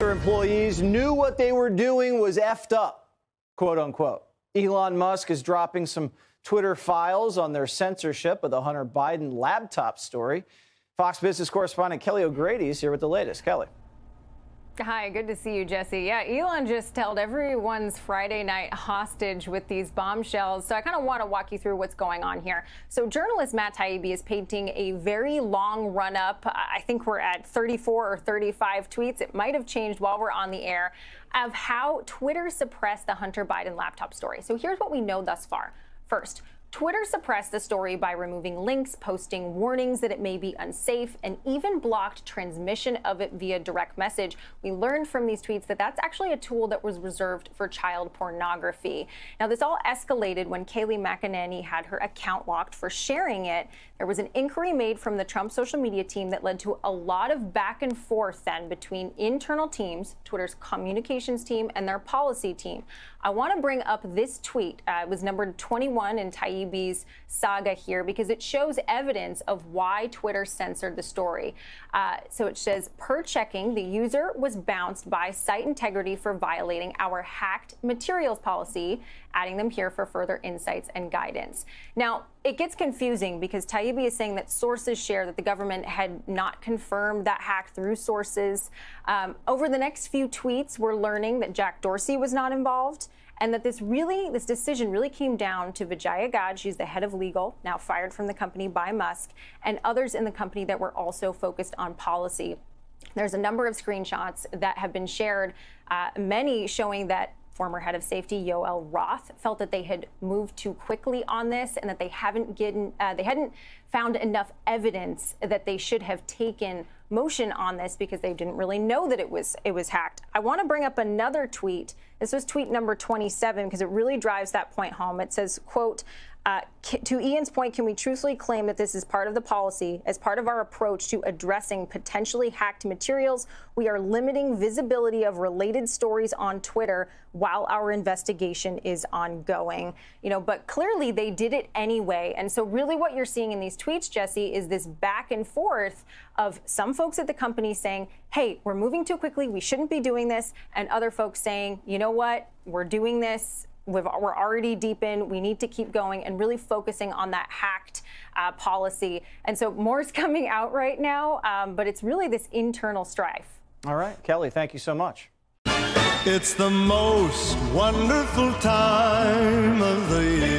Employees knew what they were doing was effed up, quote unquote. Elon Musk is dropping some Twitter files on their censorship of the Hunter Biden laptop story. Fox Business correspondent Kelly O'Grady is here with the latest. Kelly. Hi, good to see you, Jesse. Yeah, Elon just held everyone's Friday night hostage with these bombshells. So I kind of want to walk you through what's going on here. So journalist Matt Taibbi is painting a very long run up. I think we're at 34 or 35 tweets. It might have changed while we're on the air of how Twitter suppressed the Hunter Biden laptop story. So here's what we know thus far. First, Twitter suppressed the story by removing links, posting warnings that it may be unsafe, and even blocked transmission of it via direct message. We learned from these tweets that that's actually a tool that was reserved for child pornography. Now, this all escalated when Kayleigh McEnany had her account locked for sharing it. There was an inquiry made from the Trump social media team that led to a lot of back and forth then between internal teams, Twitter's communications team, and their policy team. I want to bring up this tweet. Uh, it was numbered 21 in Taibbi's saga here because it shows evidence of why Twitter censored the story. Uh, so it says, per checking, the user was bounced by site integrity for violating our hacked materials policy, adding them here for further insights and guidance. Now, it gets confusing because Taibbi is saying that sources share that the government had not confirmed that hack through sources. Um, over the next few tweets, we're learning that Jack Dorsey was not involved and that this really, this decision really came down to Vijaya Gadde. She's the head of legal, now fired from the company by Musk, and others in the company that were also focused on policy. There's a number of screenshots that have been shared, uh, many showing that former head of safety Yoel Roth felt that they had moved too quickly on this and that they haven't gotten, uh, they hadn't found enough evidence that they should have taken motion on this because they didn't really know that it was it was hacked. I want to bring up another tweet. This was tweet number 27 because it really drives that point home. It says, "quote uh, to Ian's point, can we truthfully claim that this is part of the policy as part of our approach to addressing potentially hacked materials? We are limiting visibility of related stories on Twitter while our investigation is ongoing. You know, but clearly they did it anyway. And so, really, what you're seeing in these tweets, Jesse, is this back and forth of some folks at the company saying, hey, we're moving too quickly. We shouldn't be doing this. And other folks saying, you know what? We're doing this we are already deep in. We need to keep going and really focusing on that hacked uh, policy. And so more is coming out right now, um, but it's really this internal strife. All right, Kelly, thank you so much. It's the most wonderful time of the year.